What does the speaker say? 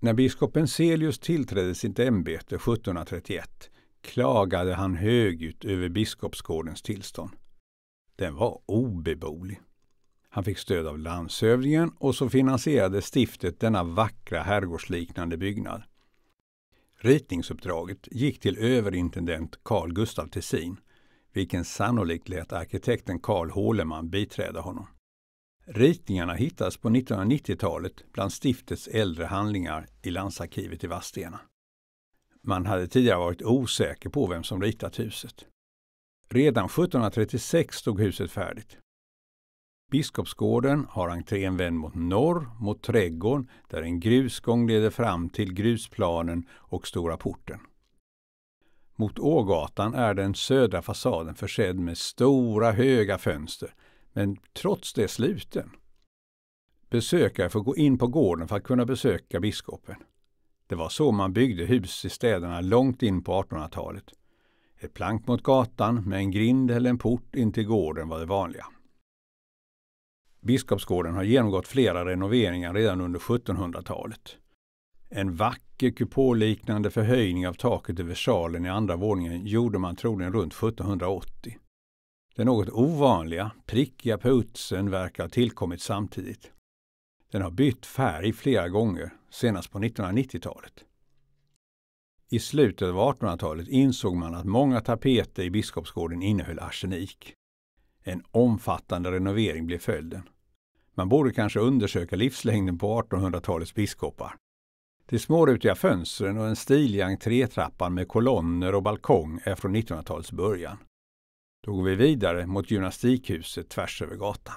När biskop Benselius tillträdde sitt ämbete 1731 klagade han högljutt över Biskopsgårdens tillstånd. Den var obeboelig. Han fick stöd av landshövdingen och så finansierade stiftet denna vackra herrgårdsliknande byggnad. Ritningsuppdraget gick till överintendent Carl Gustav Tessin, vilken sannolikt lät arkitekten Carl Håleman biträda honom. Ritningarna hittas på 1990-talet bland stiftets äldre handlingar i landsarkivet i Vadstena. Man hade tidigare varit osäker på vem som ritat huset. Redan 1736 stod huset färdigt. Biskopsgården har entrén vänd mot norr, mot trädgården, där en grusgång leder fram till grusplanen och Stora porten. Mot Ågatan är den södra fasaden försedd med stora höga fönster, men trots det sluten. Besökare får gå in på gården för att kunna besöka biskopen. Det var så man byggde hus i städerna långt in på 1800-talet. Ett plank mot gatan med en grind eller en port in till gården var det vanliga. Biskopsgården har genomgått flera renoveringar redan under 1700-talet. En vacker kupolliknande förhöjning av taket över salen i andra våningen gjorde man troligen runt 1780. Den något ovanliga, prickiga putsen verkar ha tillkommit samtidigt. Den har bytt färg flera gånger, senast på 1990-talet. I slutet av 1800-talet insåg man att många tapeter i Biskopsgården innehöll arsenik. En omfattande renovering blev följden. Man borde kanske undersöka livslängden på 1800-talets biskopar. De smårutiga fönstren och den stiliga entrétrappan med kolonner och balkong är från 1900-talets början. Då går vi vidare mot gymnastikhuset tvärs över gatan.